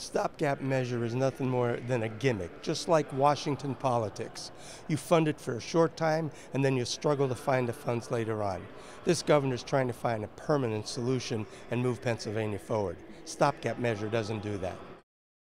Stopgap measure is nothing more than a gimmick, just like Washington politics. You fund it for a short time and then you struggle to find the funds later on. This governor is trying to find a permanent solution and move Pennsylvania forward. Stopgap measure doesn't do that.